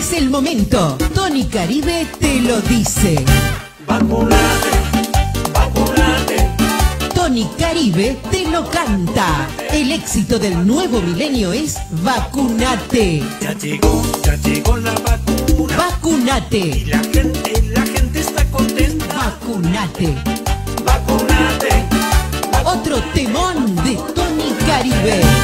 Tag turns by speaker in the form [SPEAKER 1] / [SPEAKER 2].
[SPEAKER 1] Es el momento. Tony Caribe te lo dice.
[SPEAKER 2] Vacunate, vacunate.
[SPEAKER 1] Tony Caribe te lo canta. El éxito del nuevo milenio es Vacunate.
[SPEAKER 2] Ya llegó, ya llegó la vacuna.
[SPEAKER 1] Vacunate.
[SPEAKER 2] Y la gente, la gente está contenta.
[SPEAKER 1] Vacunate.
[SPEAKER 2] Vacunate. vacunate. Otro temón de Tony Caribe.